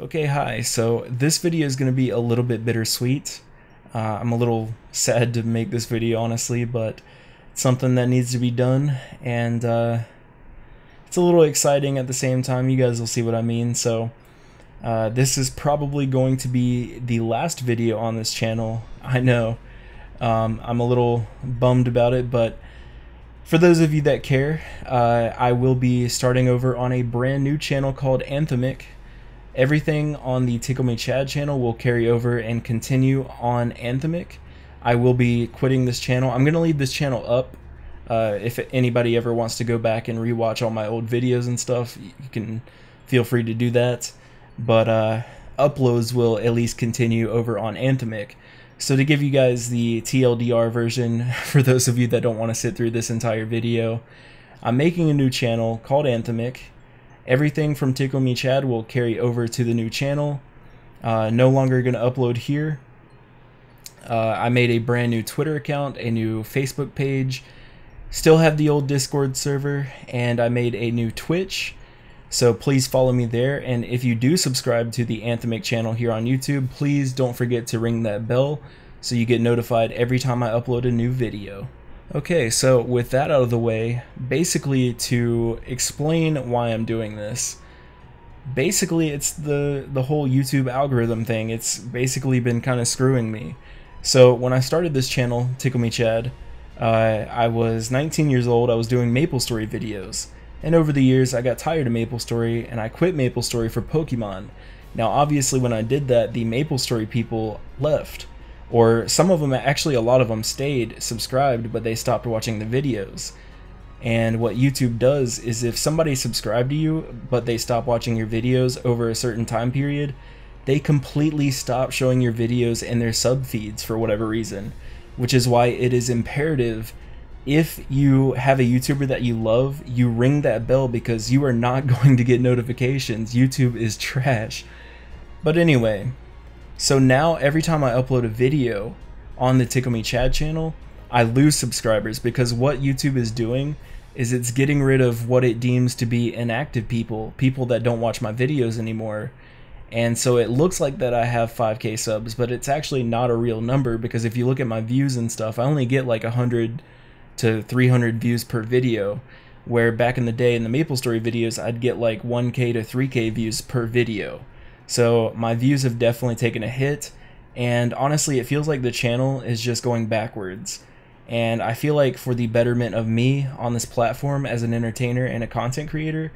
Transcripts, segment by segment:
Okay, hi. So this video is going to be a little bit bittersweet. Uh, I'm a little sad to make this video, honestly, but it's something that needs to be done, and uh, it's a little exciting at the same time. You guys will see what I mean. So uh, this is probably going to be the last video on this channel. I know. Um, I'm a little bummed about it, but for those of you that care, uh, I will be starting over on a brand new channel called Anthemic. Everything on the Tickle Me Chad channel will carry over and continue on Anthemic. I will be quitting this channel. I'm going to leave this channel up. Uh, if anybody ever wants to go back and rewatch all my old videos and stuff, you can feel free to do that. But uh, uploads will at least continue over on Anthemic. So to give you guys the TLDR version, for those of you that don't want to sit through this entire video, I'm making a new channel called Anthemic. Everything from Tickle Me Chad will carry over to the new channel. Uh, no longer going to upload here. Uh, I made a brand new Twitter account, a new Facebook page, still have the old Discord server, and I made a new Twitch. So please follow me there. And if you do subscribe to the Anthemic channel here on YouTube, please don't forget to ring that bell so you get notified every time I upload a new video. Okay, so with that out of the way, basically to explain why I'm doing this, basically it's the, the whole YouTube algorithm thing. It's basically been kind of screwing me. So when I started this channel, Tickle Me Chad, uh, I was 19 years old, I was doing MapleStory videos. And over the years, I got tired of MapleStory and I quit MapleStory for Pokemon. Now, obviously, when I did that, the MapleStory people left. Or some of them, actually, a lot of them stayed subscribed, but they stopped watching the videos. And what YouTube does is if somebody subscribed to you, but they stop watching your videos over a certain time period, they completely stop showing your videos in their sub feeds for whatever reason. Which is why it is imperative if you have a YouTuber that you love, you ring that bell because you are not going to get notifications. YouTube is trash. But anyway, so now every time I upload a video on the Tickle Me Chad channel, I lose subscribers because what YouTube is doing is it's getting rid of what it deems to be inactive people, people that don't watch my videos anymore. And so it looks like that I have 5k subs, but it's actually not a real number because if you look at my views and stuff, I only get like 100 to 300 views per video where back in the day in the MapleStory videos I'd get like 1k to 3k views per video. So my views have definitely taken a hit and honestly it feels like the channel is just going backwards. And I feel like for the betterment of me on this platform as an entertainer and a content creator,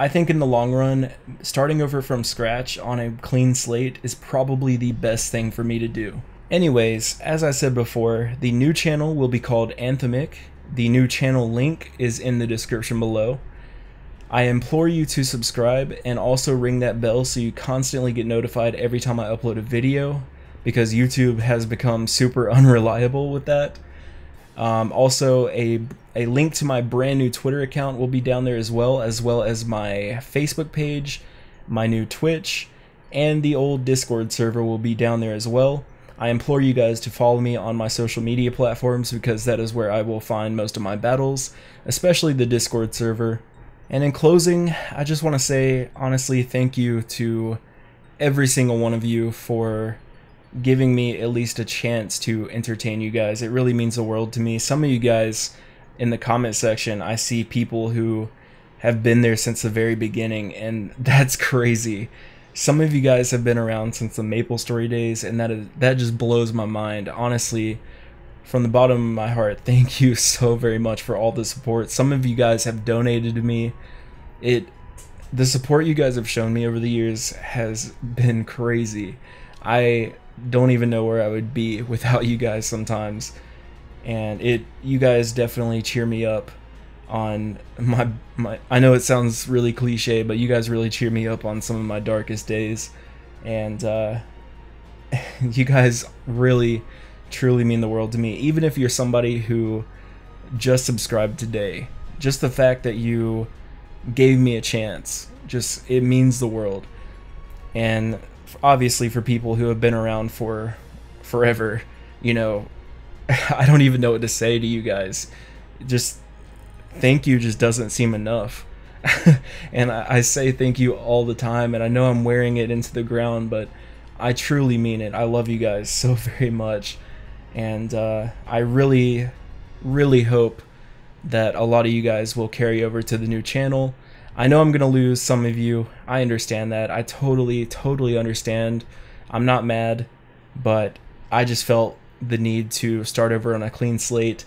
I think in the long run, starting over from scratch on a clean slate is probably the best thing for me to do. Anyways, as I said before, the new channel will be called Anthemic. The new channel link is in the description below. I implore you to subscribe and also ring that bell so you constantly get notified every time I upload a video because YouTube has become super unreliable with that. Um, also, a, a link to my brand new Twitter account will be down there as well, as well as my Facebook page, my new Twitch, and the old Discord server will be down there as well. I implore you guys to follow me on my social media platforms because that is where I will find most of my battles, especially the Discord server. And in closing, I just want to say, honestly, thank you to every single one of you for giving me at least a chance to entertain you guys. It really means the world to me. Some of you guys in the comment section, I see people who have been there since the very beginning, and that's crazy some of you guys have been around since the MapleStory days, and that is that just blows my mind. Honestly, from the bottom of my heart, thank you so very much for all the support. Some of you guys have donated to me. It the support you guys have shown me over the years has been crazy. I don't even know where I would be without you guys sometimes. And it you guys definitely cheer me up on my my I know it sounds really cliche, but you guys really cheer me up on some of my darkest days, and uh, you guys really truly mean the world to me. Even if you're somebody who just subscribed today, just the fact that you gave me a chance, just it means the world. And obviously for people who have been around for forever, you know, I don't even know what to say to you guys. Just thank you just doesn't seem enough. and I, I say thank you all the time, and I know I'm wearing it into the ground, but I truly mean it. I love you guys so very much, and uh, I really, really hope that a lot of you guys will carry over to the new channel. I know I'm going to lose some of you. I understand that. I totally, totally understand. I'm not mad, but I just felt the need to start over on a clean slate.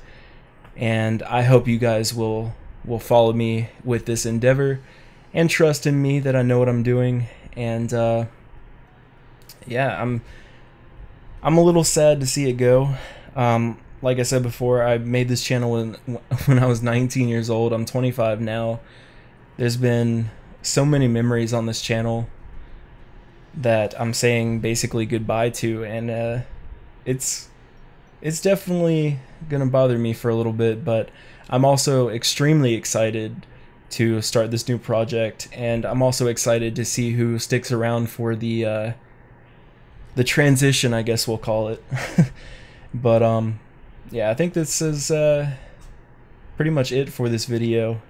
And I hope you guys will will follow me with this endeavor and trust in me that I know what I'm doing. And uh, yeah, I'm I'm a little sad to see it go. Um, like I said before, I made this channel when when I was 19 years old. I'm 25 now. There's been so many memories on this channel that I'm saying basically goodbye to, and uh, it's it's definitely gonna bother me for a little bit. But I'm also extremely excited to start this new project, and I'm also excited to see who sticks around for the uh, the transition, I guess we'll call it. but um, yeah, I think this is uh, pretty much it for this video.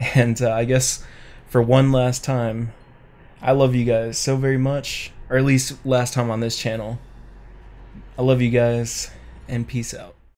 And uh, I guess for one last time, I love you guys so very much, or at least last time on this channel. I love you guys, and peace out.